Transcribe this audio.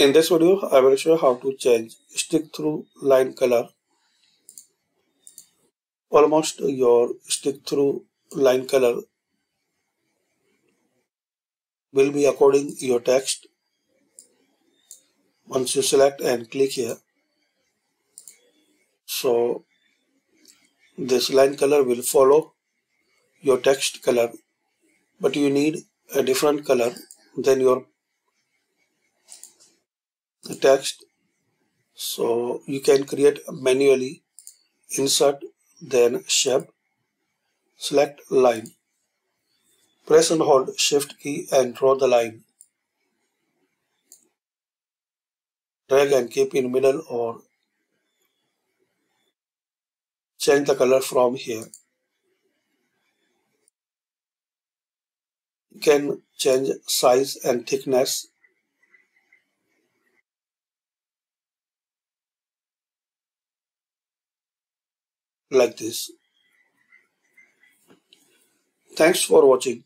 In this video, I will show how to change stick through line color. Almost your stick through line color will be according your text. Once you select and click here, so this line color will follow your text color, but you need a different color than your the text. So you can create manually insert then shape select line. Press and hold shift key and draw the line. Drag and keep in middle or change the color from here. You can change size and thickness like this. Thanks for watching.